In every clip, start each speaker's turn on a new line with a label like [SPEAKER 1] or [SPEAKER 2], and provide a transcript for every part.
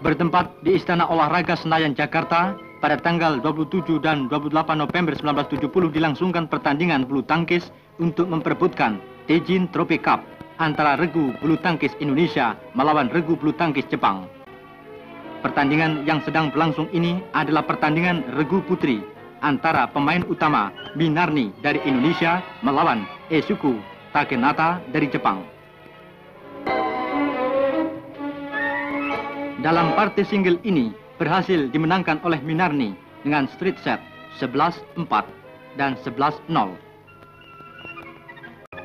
[SPEAKER 1] bertempat di Istana Olahraga Senayan Jakarta pada tanggal 27 dan 28 November 1970 dilangsungkan pertandingan bulu tangkis untuk memperebutkan Teijin Trophy Cup antara regu bulu tangkis Indonesia melawan regu bulu tangkis Jepang. Pertandingan yang sedang berlangsung ini adalah pertandingan regu putri antara pemain utama Minarni dari Indonesia melawan Esuku Takenata dari Jepang. Dalam partai single ini berhasil dimenangkan oleh Minarni dengan street set 11-4 dan 11-0.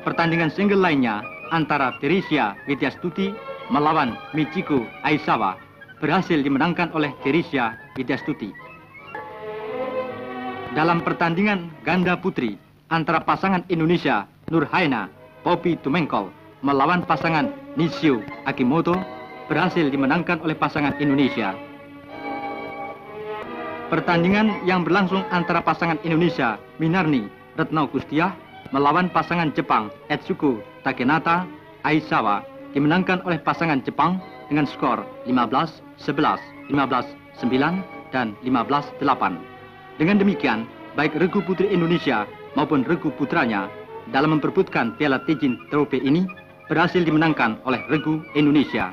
[SPEAKER 1] Pertandingan single lainnya antara Teresia Widyastuti melawan Michiko Aisawa berhasil dimenangkan oleh Teresia Widyastuti. Dalam pertandingan ganda putri antara pasangan Indonesia Nurhaina Poppy Tumengkol melawan pasangan Nishio Akimoto berhasil dimenangkan oleh pasangan Indonesia. Pertandingan yang berlangsung antara pasangan Indonesia Minarni Retno Kustiah melawan pasangan Jepang Etsuko Takenata Aisawa dimenangkan oleh pasangan Jepang dengan skor 15-11, 15-9, dan 15-8. Dengan demikian, baik regu putri Indonesia maupun regu putranya dalam memperbutkan Piala Tijin Trophy ini berhasil dimenangkan oleh regu Indonesia.